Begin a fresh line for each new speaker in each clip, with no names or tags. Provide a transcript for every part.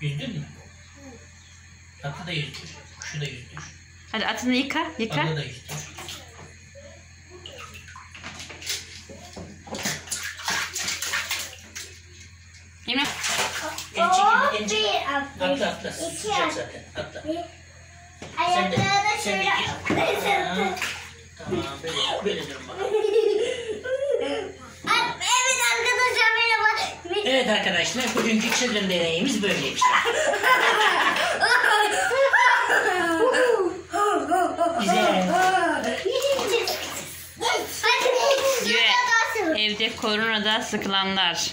Yüzdün mü? Atı da yüzdür. Kuşu da yüzdür.
Hadi atını yıka. Yıka.
Atı da yüzdür. Yemek. El çekin,
el çekin.
Atla atla. Sıcak zaten. Atla.
Ayakları da şöyle.
Tamam böyle. Böyle
dur. Evet arkadaşlar
bugünkü çılgın deneyimiz böyleymiş. Güzel.
Şurada
evde koronada sıkılanlar.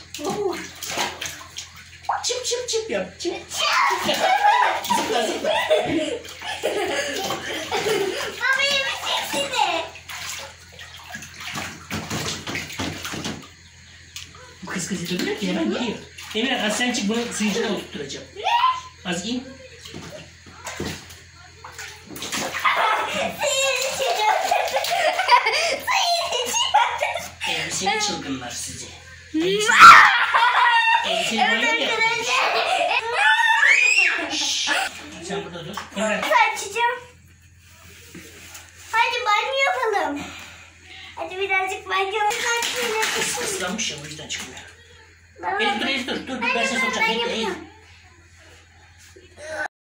Çıp çıp çıp yap. Çıp. Zıpla zıpla. Kız kızı dövüyor ki hemen geliyor. Emine az sen çık bunu içine oturtturacağım. Az in. Elbiseli çılgınlar sizi. Elbiseli,
Evet arkadaşlar.
Şşş. Sen burada dur. Evet.
Açacağım. Hadi birazcık banyo yapalım.
Islanmış ya o yüzden çıkmıyor. Elif dur Elif dur. Dur ben seni